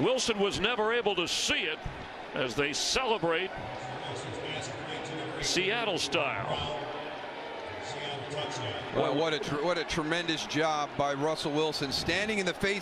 Wilson was never able to see it as they celebrate Seattle style. Well, what a what a tremendous job by Russell Wilson standing in the face